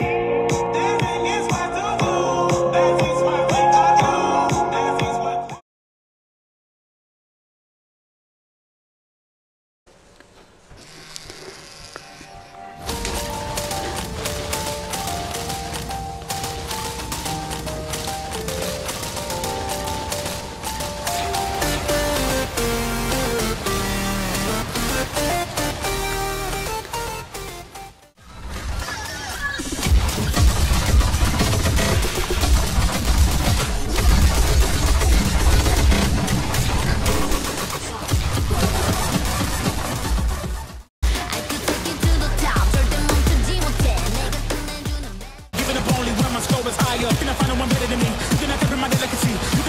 Yeah. up, and I find one better than me. Looking at every my legacy.